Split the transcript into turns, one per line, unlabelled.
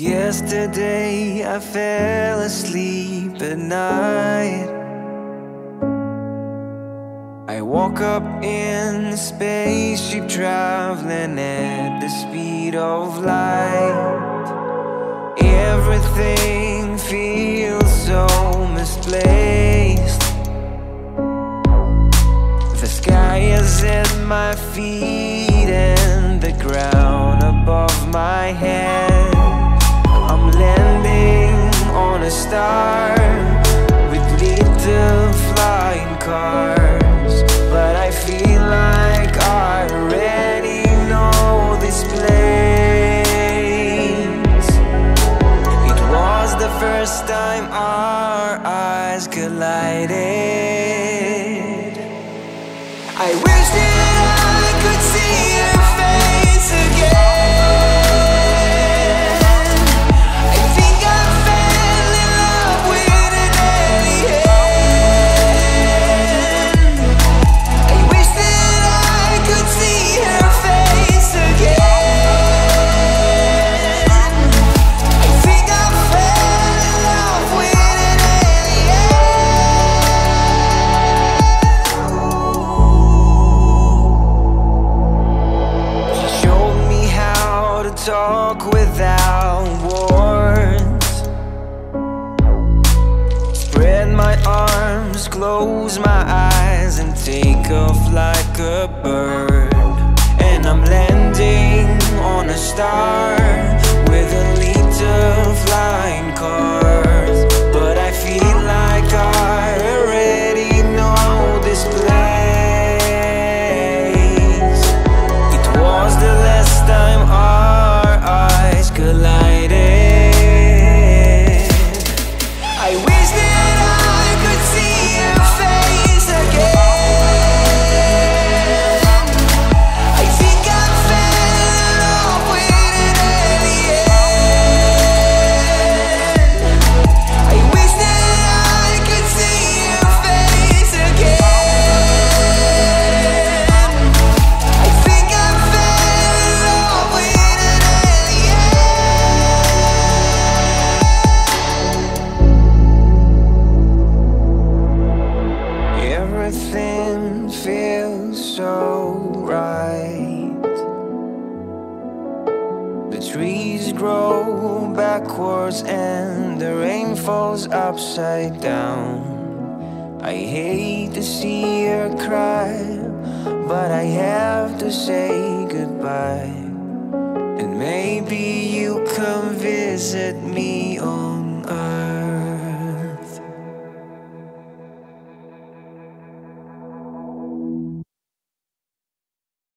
Yesterday I fell asleep at night. I woke up in a spaceship traveling at the speed of light. Everything feels so misplaced. The sky is at my feet and the ground above my head. On a star with little flying cars. But I feel like I already know this place. It was the first time our eyes collided. I wish without words. Spread my arms, close my eyes, and take off like a bird. And I'm landing on a star so right. The trees grow backwards and the rain falls upside down. I hate to see her cry, but I have to say goodbye. And maybe you come visit me